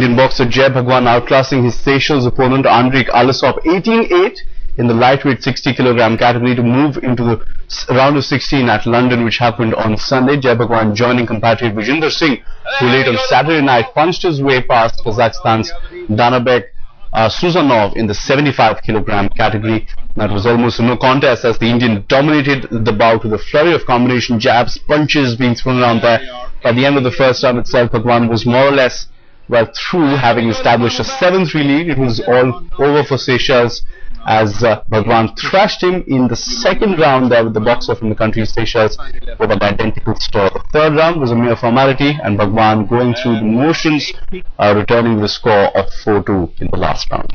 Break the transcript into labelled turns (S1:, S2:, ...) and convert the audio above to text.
S1: Indian boxer Jai Bhagwan outclassing his Seychelles opponent Andrique Allisop 18-8 in the lightweight 60 kilogram category to move into the round of 16 at London which happened on Sunday. Jai Bhagwan joining compatriot Vijender Singh who late on Saturday night punched his way past Kazakhstan's Danabek uh, Suzhanov in the 75 kilogram category. That was almost no contest as the Indian dominated the bout with a flurry of combination jabs, punches being thrown around there. By the end of the first round itself, Bhagwan was more or less well through having established a 7-3 lead. It was all over for Seychelles as uh, Bhagwan thrashed him in the second round there with the boxer from the country Seychelles with an identical score. The third round was a mere formality and Bhagwan going through the motions uh, returning the score of 4-2 in the last round.